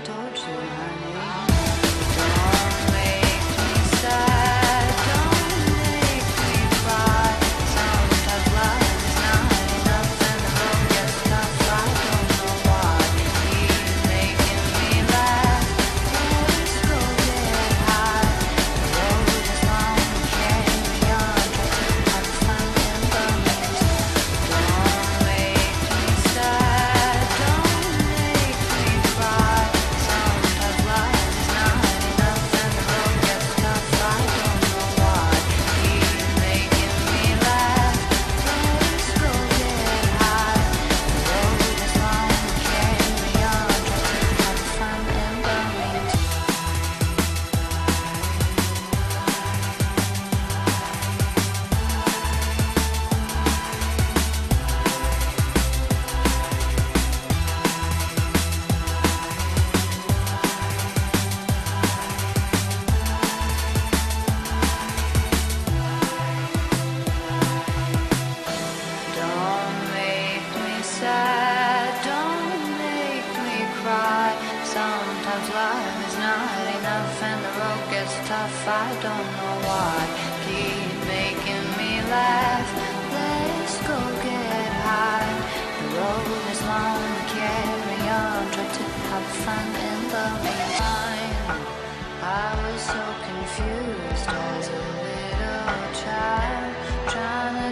14 tough, I don't know why. Keep making me laugh. Let's go get high. The road is long, carry on. Try to have fun in the meantime. I was so confused as a little child, trying to.